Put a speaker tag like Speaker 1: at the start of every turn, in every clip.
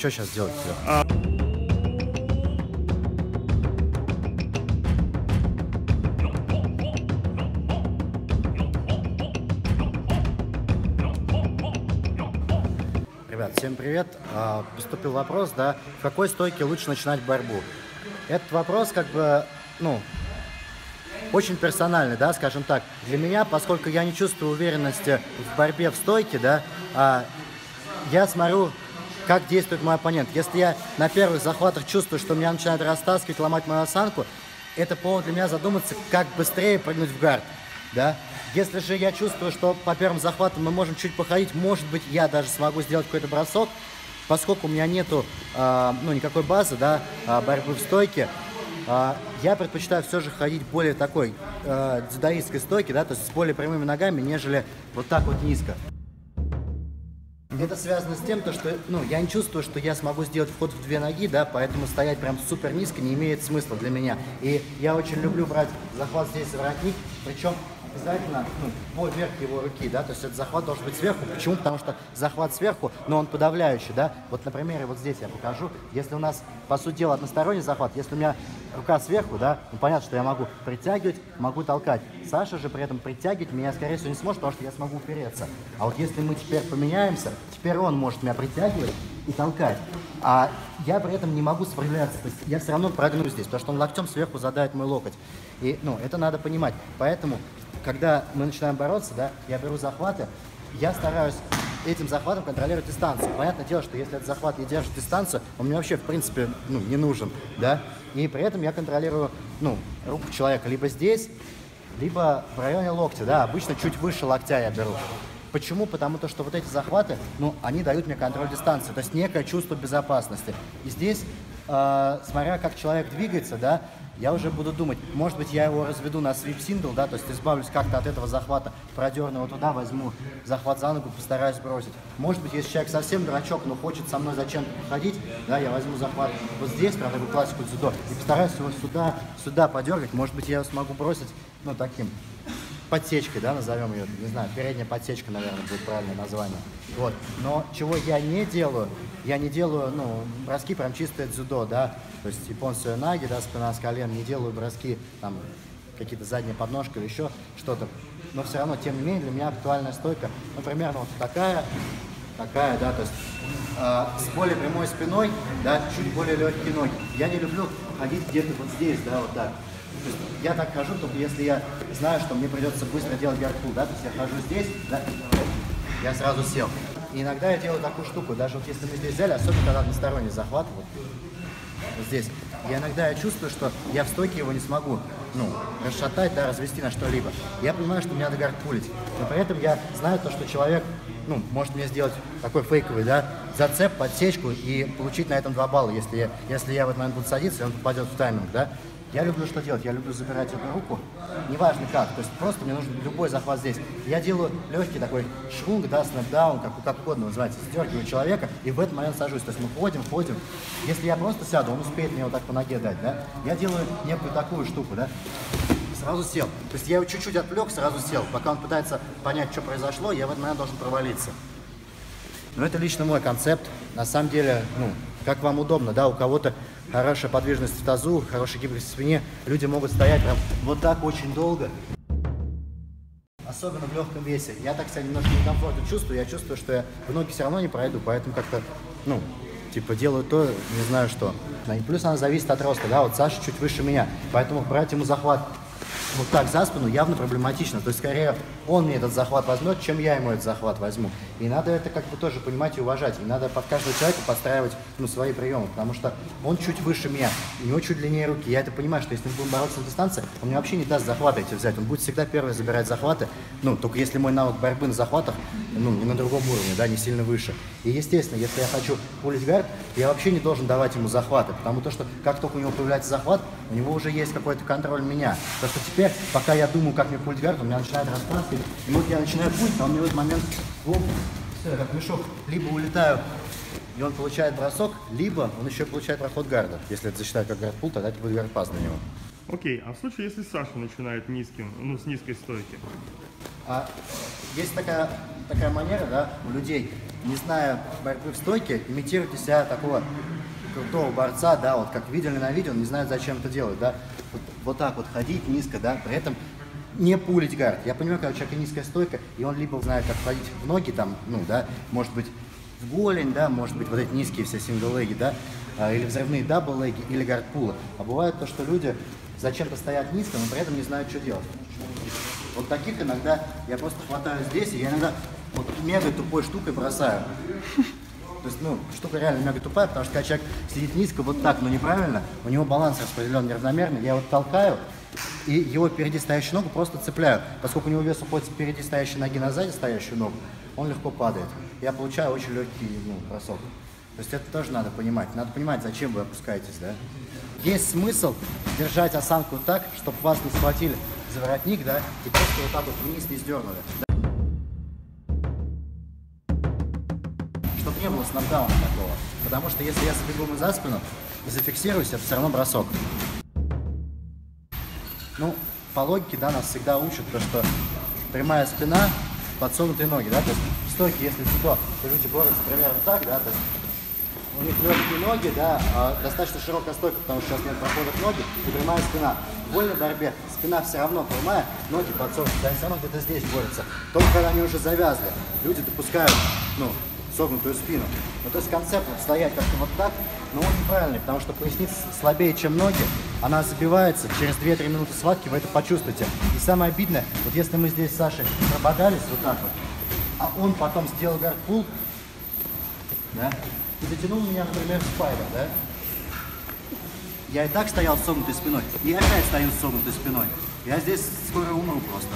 Speaker 1: что сейчас делать?
Speaker 2: А...
Speaker 1: Ребят, всем привет. А, поступил вопрос, да, в какой стойке лучше начинать борьбу? Этот вопрос как бы, ну, очень персональный, да, скажем так. Для меня, поскольку я не чувствую уверенности в борьбе в стойке, да, а, я смотрю, как действует мой оппонент. Если я на первых захватах чувствую, что меня начинает растаскивать, ломать мою осанку, это повод для меня задуматься, как быстрее прыгнуть в гард, да. Если же я чувствую, что по первым захватам мы можем чуть походить, может быть, я даже смогу сделать какой-то бросок, поскольку у меня нету, э, ну, никакой базы, да, а, борьбы в стойке, э, я предпочитаю все же ходить более такой э, дзюдоистской стойки, да, то есть с более прямыми ногами, нежели вот так вот низко. Это связано с тем, то, что ну, я не чувствую, что я смогу сделать вход в две ноги, да, поэтому стоять прям супер низко не имеет смысла для меня. И я очень люблю брать захват здесь воротник, причем обязательно ну, по верх его руки, да, то есть этот захват должен быть сверху. Почему? Потому что захват сверху, но он подавляющий, да. Вот на примере вот здесь я покажу. Если у нас, по сути дела, односторонний захват, если у меня рука сверху, да, ну понятно, что я могу притягивать, могу толкать. Саша же при этом притягивать меня, скорее всего, не сможет, потому что я смогу упереться. А вот если мы теперь поменяемся, теперь он может меня притягивать и толкать. А я при этом не могу сопротивляться. То есть я все равно прогну здесь, потому что он локтем сверху задает мой локоть. И, ну, это надо понимать. Поэтому когда мы начинаем бороться, да, я беру захваты, я стараюсь этим захватом контролировать дистанцию. Понятное дело, что если этот захват не держит дистанцию, он мне вообще, в принципе, ну, не нужен, да, и при этом я контролирую, ну, руку человека либо здесь, либо в районе локтя, да, обычно чуть выше локтя я беру. Почему? Потому то, что вот эти захваты, ну, они дают мне контроль дистанции, то есть некое чувство безопасности. И здесь, э, смотря как человек двигается, да, я уже буду думать, может быть, я его разведу на свип сингл, да, то есть избавлюсь как-то от этого захвата, продерну его туда, возьму захват за ногу, постараюсь бросить. Может быть, если человек совсем дурачок, но хочет со мной зачем-то походить, да, я возьму захват вот здесь, прям такую классику дзюдо, и постараюсь его сюда, сюда подергать, может быть, я его смогу бросить, ну, таким подсечкой, да, назовем ее, не знаю, передняя подсечка, наверное, будет правильное название. Вот. Но чего я не делаю, я не делаю, ну, броски прям чистое дзюдо, да, то есть японцы наги, да, спина с колен, не делаю броски, там, какие-то задние подножки или еще что-то. Но все равно, тем не менее, для меня актуальная стойка, ну, примерно вот такая, такая, да, то есть э, с более прямой спиной, да, чуть более легкие ноги. Я не люблю ходить где-то вот здесь, да, вот так. То есть я так хожу, только если я знаю, что мне придется быстро делать гардпул, да, то есть я хожу здесь, да, я сразу сел. И иногда я делаю такую штуку, даже вот если мы здесь взяли, особенно когда односторонний захват, вот, здесь, я иногда я чувствую, что я в стойке его не смогу, ну, расшатать, да, развести на что-либо. Я понимаю, что мне надо гардпулить, но при этом я знаю то, что человек, ну, может мне сделать такой фейковый, да, зацеп, подсечку и получить на этом два балла, если я, если я в этот момент буду садиться, и он попадет в тайминг, да. Я люблю что делать? Я люблю забирать эту руку, неважно как, то есть просто мне нужен любой захват здесь. Я делаю легкий такой швунг, да, снэпдаун, как, как угодно называется, сдергиваю человека и в этот момент сажусь. То есть мы ходим, ходим. Если я просто сяду, он успеет мне вот так по ноге дать, да. Я делаю некую такую штуку, да, сразу сел. То есть я его чуть-чуть отвлек, сразу сел. Пока он пытается понять, что произошло, я в этот момент должен провалиться. Но это лично мой концепт. На самом деле, ну, как вам удобно, да, у кого-то хорошая подвижность в тазу, хорошая гибкость в спине. Люди могут стоять прям вот так очень долго. Особенно в легком весе. Я так себя немножко некомфортно чувствую. Я чувствую, что я в ноги все равно не пройду, поэтому как-то, ну, типа делаю то, не знаю что. И плюс она зависит от роста, да, вот Саша чуть выше меня, поэтому брать ему захват вот так за спину явно проблематично. То есть, скорее, он мне этот захват возьмет, чем я ему этот захват возьму. И надо это как бы тоже понимать и уважать. И надо под каждого человека подстраивать ну, свои приемы, потому что он чуть выше меня, у него чуть длиннее руки. Я это понимаю, что если мы будем бороться на дистанции, он мне вообще не даст захваты эти взять. Он будет всегда первый забирать захваты. Ну, только если мой навык борьбы на захватах, ну, не на другом уровне, да, не сильно выше. И, естественно, если я хочу пулить гард, я вообще не должен давать ему захваты, потому что как только у него появляется захват, у него уже есть какой-то контроль меня. Потому что теперь, пока я думаю, как мне пулить гард, он меня начинает распрашивать, и вот я начинаю пульт, а он мне в этот момент, оп, все, как мешок, либо улетаю, и он получает бросок, либо он еще получает проход гарда. Если это засчитать как гард пул, тогда это будет гард пас на него.
Speaker 2: Окей, а в случае, если Саша начинает низким, ну, с низкой стойки?
Speaker 1: А, есть такая такая манера, да, у людей, не зная борьбы в стойке, имитировать из себя такого крутого борца, да, вот как видели на видео, не знают, зачем это делать, да, вот, вот так вот ходить низко, да, при этом не pull ить guard. Я понимаю, когда у человека низкая стойка, и он либо знает, как ходить в ноги, там, ну, да, может быть, в голень, да, может быть, вот эти низкие все single leg и, да, а, или взрывные double leg и, или guard pull ы. А бывает то, что люди зачем-то стоят низко, но при этом не знают, что делать. Вот таких иногда я просто хватаю здесь, и я иногда мега тупой штукой бросаю. То есть, ну, штука реально мега тупая, потому что когда человек сидит низко, вот так, но неправильно, у него баланс распределен неравномерно, я вот толкаю, и его впереди стоящую ногу просто цепляю. Поскольку у него вес уходит впереди стоящей ноги на сзади стоящую ногу, он легко падает. Я получаю очень легкий ну, бросок. То есть это тоже надо понимать. Надо понимать, зачем вы опускаетесь, да? Есть смысл держать осанку так, чтобы вас не схватили за воротник, да, и просто вот так вот вниз не сдернули. Было снапдауна такого. Потому что если я забегу ему за спину и зафиксируюсь, это все равно бросок. Ну, по логике, да, нас всегда учат, то, что прямая спина, подсунутые ноги, да, то есть в стойке, если что, то люди борются примерно так, да, то есть у них легкие ноги, да, а достаточно широкая стойка, потому что сейчас нет прохода ноги, и прямая спина. В вольной борьбе спина все равно прямая, ноги подсогнуты, они все равно где-то здесь борются. Только когда они уже завязли, люди допускают, ну, согнутую спину. Ну, то есть концепт вот стоять как-то вот так, но он неправильный, потому что поясница слабее, чем ноги, она забивается, через 2-3 минуты схватки вы это почувствуете. И самое обидное, вот если мы здесь с Сашей прободались вот так вот, а он потом сделал гардпул, да, и затянул меня, например, в спайдер, да, я и так стоял с согнутой спиной, и опять стою с согнутой спиной. Я здесь скоро умру просто.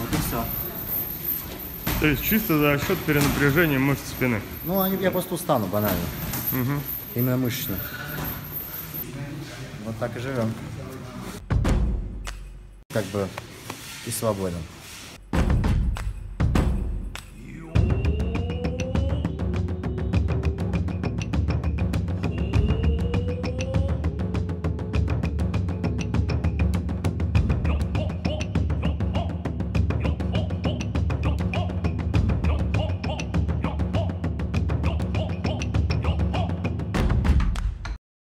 Speaker 1: Вот и все.
Speaker 2: То есть чисто за счет перенапряжения мышц спины.
Speaker 1: Ну, они, я просто устану банально.
Speaker 2: Мгм.
Speaker 1: Именно мышечно. Вот так и живем. Как бы и свободен.